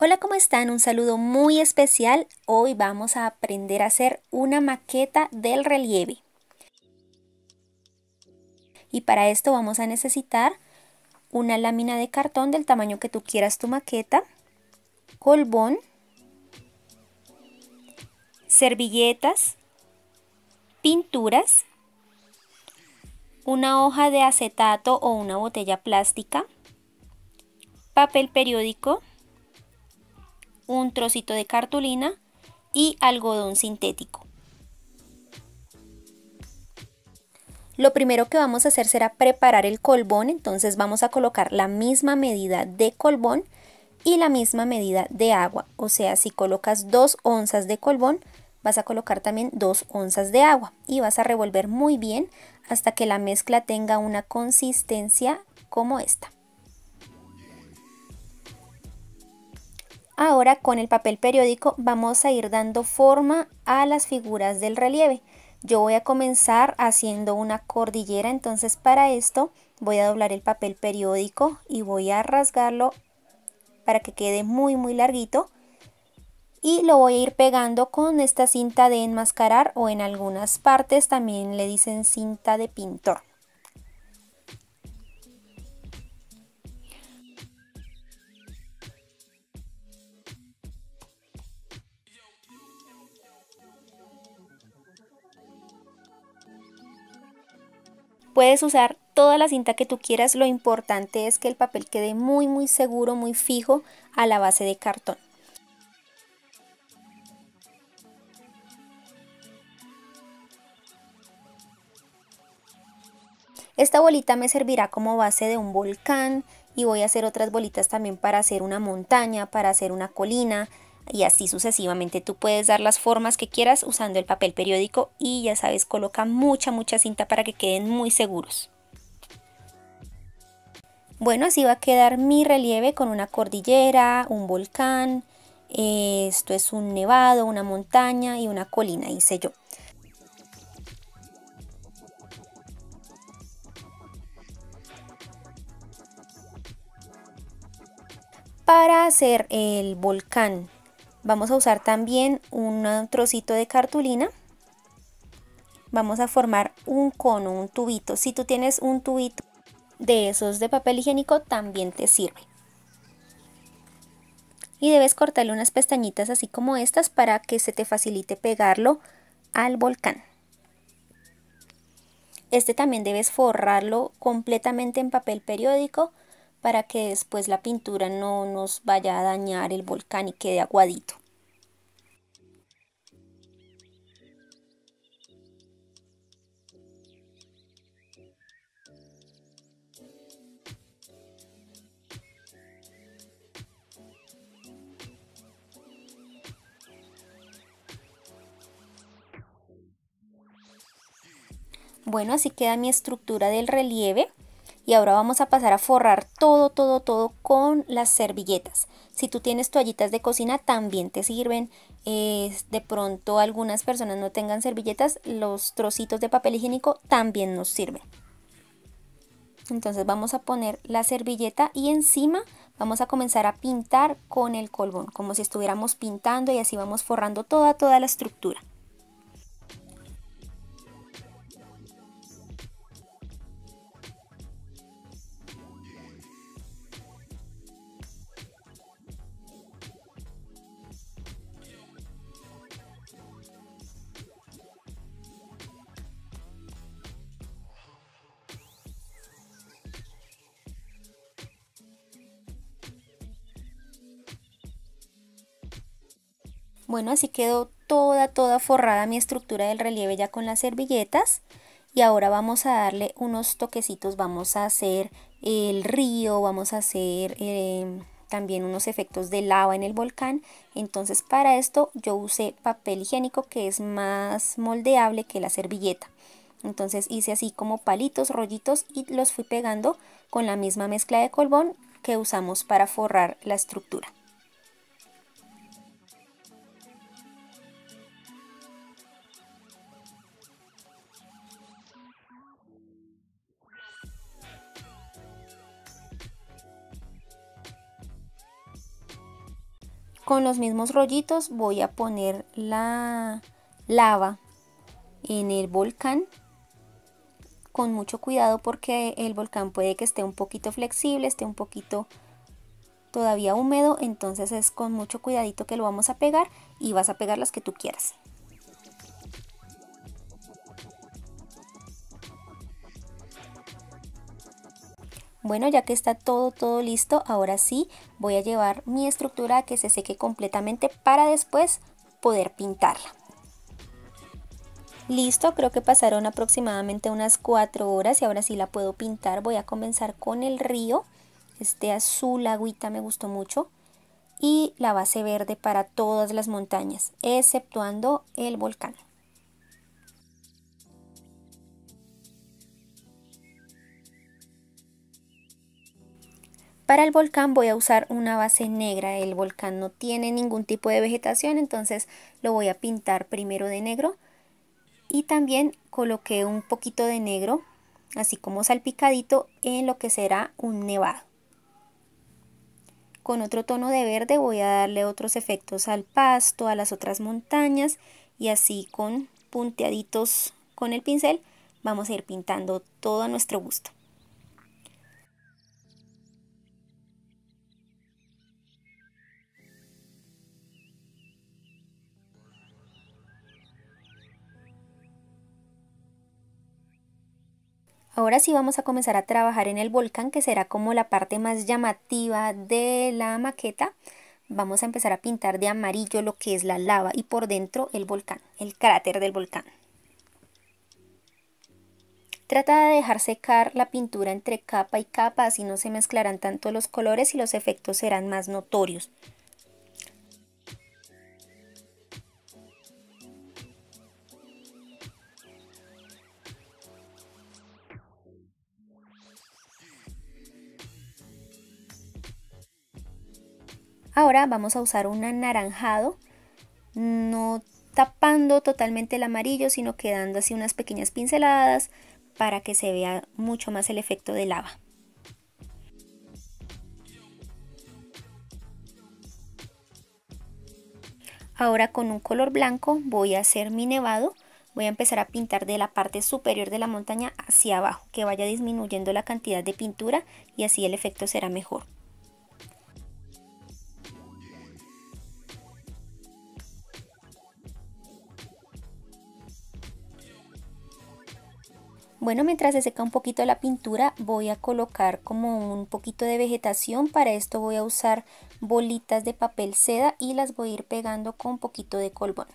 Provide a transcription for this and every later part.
Hola, ¿cómo están? Un saludo muy especial. Hoy vamos a aprender a hacer una maqueta del relieve. Y para esto vamos a necesitar una lámina de cartón del tamaño que tú quieras tu maqueta, colbón, servilletas, pinturas, una hoja de acetato o una botella plástica, papel periódico, un trocito de cartulina y algodón sintético. Lo primero que vamos a hacer será preparar el colbón, entonces vamos a colocar la misma medida de colbón y la misma medida de agua. O sea, si colocas 2 onzas de colbón, vas a colocar también 2 onzas de agua y vas a revolver muy bien hasta que la mezcla tenga una consistencia como esta. Ahora con el papel periódico vamos a ir dando forma a las figuras del relieve. Yo voy a comenzar haciendo una cordillera, entonces para esto voy a doblar el papel periódico y voy a rasgarlo para que quede muy muy larguito y lo voy a ir pegando con esta cinta de enmascarar o en algunas partes también le dicen cinta de pintor. Puedes usar toda la cinta que tú quieras, lo importante es que el papel quede muy muy seguro, muy fijo a la base de cartón. Esta bolita me servirá como base de un volcán y voy a hacer otras bolitas también para hacer una montaña, para hacer una colina, y así sucesivamente. Tú puedes dar las formas que quieras usando el papel periódico y ya sabes, coloca mucha, mucha cinta para que queden muy seguros. Bueno, así va a quedar mi relieve con una cordillera, un volcán, esto es un nevado, una montaña y una colina, hice yo. Para hacer el volcán Vamos a usar también un trocito de cartulina. Vamos a formar un cono, un tubito. Si tú tienes un tubito de esos de papel higiénico, también te sirve. Y debes cortarle unas pestañitas así como estas para que se te facilite pegarlo al volcán. Este también debes forrarlo completamente en papel periódico para que después la pintura no nos vaya a dañar el volcán y quede aguadito. Bueno, así queda mi estructura del relieve. Y ahora vamos a pasar a forrar todo, todo, todo con las servilletas. Si tú tienes toallitas de cocina también te sirven. de pronto algunas personas no tengan servilletas, los trocitos de papel higiénico también nos sirven. Entonces vamos a poner la servilleta y encima vamos a comenzar a pintar con el colbón, como si estuviéramos pintando y así vamos forrando toda, toda la estructura. Bueno, así quedó toda, toda forrada mi estructura del relieve ya con las servilletas. Y ahora vamos a darle unos toquecitos, vamos a hacer el río, vamos a hacer em, también unos efectos de lava en el volcán. Entonces para esto yo usé papel higiénico que es más moldeable que la servilleta. Entonces hice así como palitos, rollitos y los fui pegando con la misma mezcla de colbón que usamos para forrar la estructura. Con los mismos rollitos voy a poner la lava en el volcán con mucho cuidado porque el volcán puede que esté un poquito flexible, esté un poquito todavía húmedo, entonces es con mucho cuidadito que lo vamos a pegar y vas a pegar las que tú quieras. Bueno, ya que está todo, todo listo, ahora sí voy a llevar mi estructura a que se seque completamente para después poder pintarla. Listo, creo que pasaron aproximadamente unas 4 horas y ahora sí la puedo pintar. Voy a comenzar con el río. Este azul agüita me gustó mucho. Y la base verde para todas las montañas, exceptuando el volcán. Para el volcán voy a usar una base negra. El volcán no tiene ningún tipo de vegetación, entonces lo voy a pintar primero de negro. Y también coloqué un poquito de negro así como salpicadito en lo que será un nevado. Con otro tono de verde voy a darle otros efectos al pasto a las otras montañas y así con punteaditos con el pincel vamos a ir pintando todo a nuestro gusto Ahora sí vamos a comenzar a trabajar en el volcán, que será como la parte más llamativa de la maqueta. Vamos a empezar a pintar de amarillo lo que es la lava y por dentro el volcán, el cráter del volcán. Trata de dejar secar la pintura entre capa y capa, así no se mezclarán tanto los colores y los efectos serán más notorios. Ahora vamos a usar un anaranjado, no tapando totalmente el amarillo, sino quedando así unas pequeñas pinceladas para que se vea mucho más el efecto de lava. Ahora con un color blanco voy a hacer mi nevado. Voy a empezar a pintar de la parte superior de la montaña hacia abajo, que vaya disminuyendo la cantidad de pintura y así el efecto será mejor. Bueno, mientras se seca un poquito la pintura voy a colocar como un poquito de vegetación. Para esto voy a usar bolitas de papel seda y las voy a ir pegando con un poquito de colbón.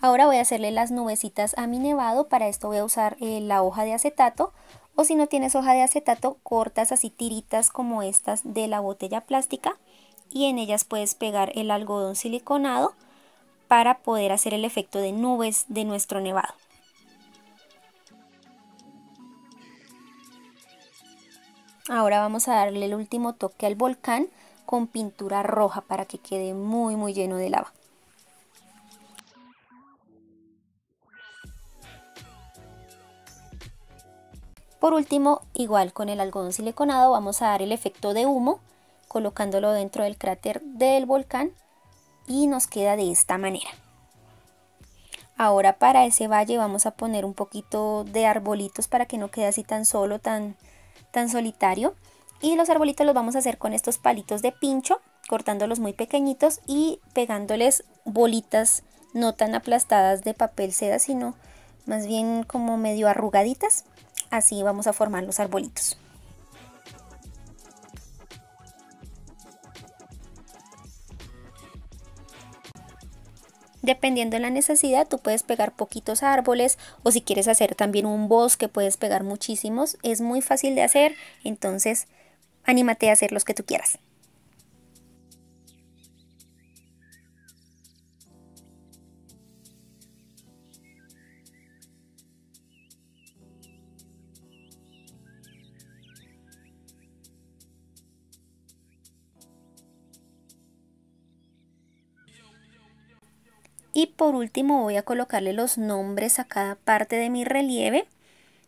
Ahora voy a hacerle las nubecitas a mi nevado, para esto voy a usar eh, la hoja de acetato o si no tienes hoja de acetato cortas así tiritas como estas de la botella plástica y en ellas puedes pegar el algodón siliconado para poder hacer el efecto de nubes de nuestro nevado. Ahora vamos a darle el último toque al volcán con pintura roja para que quede muy muy lleno de lava. Por último, igual con el algodón siliconado vamos a dar el efecto de humo colocándolo dentro del cráter del volcán y nos queda de esta manera. Ahora para ese valle vamos a poner un poquito de arbolitos para que no quede así tan solo, tan, tan solitario. Y los arbolitos los vamos a hacer con estos palitos de pincho, cortándolos muy pequeñitos y pegándoles bolitas no tan aplastadas de papel seda, sino más bien como medio arrugaditas. Así vamos a formar los arbolitos. Dependiendo de la necesidad, tú puedes pegar poquitos árboles o si quieres hacer también un bosque, puedes pegar muchísimos. Es muy fácil de hacer, entonces anímate a hacer los que tú quieras. Y por último voy a colocarle los nombres a cada parte de mi relieve.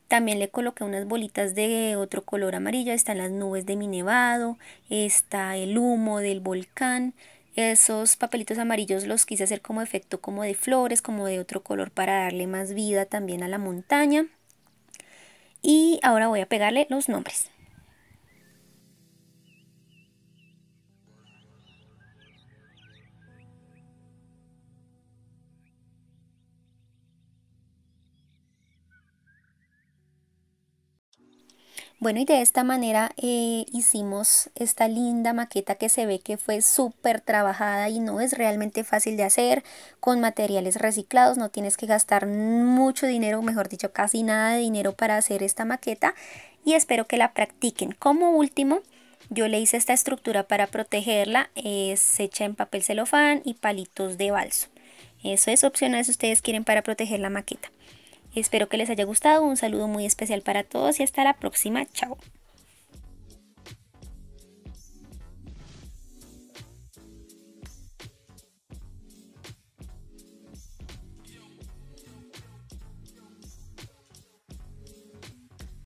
También le coloqué unas bolitas de otro color amarillo. Están las nubes de mi nevado, está el humo del volcán. Esos papelitos amarillos los quise hacer como efecto como de flores, como de otro color para darle más vida también a la montaña. Y ahora voy a pegarle los nombres. Bueno, y de esta manera eh, hicimos esta linda maqueta que se ve que fue súper trabajada y no es realmente fácil de hacer con materiales reciclados. No tienes que gastar mucho dinero, mejor dicho, casi nada de dinero para hacer esta maqueta y espero que la practiquen. Como último, yo le hice esta estructura para protegerla, es hecha en papel celofán y palitos de balso. Eso es opcional si ustedes quieren para proteger la maqueta. Espero que les haya gustado, un saludo muy especial para todos y hasta la próxima, chao.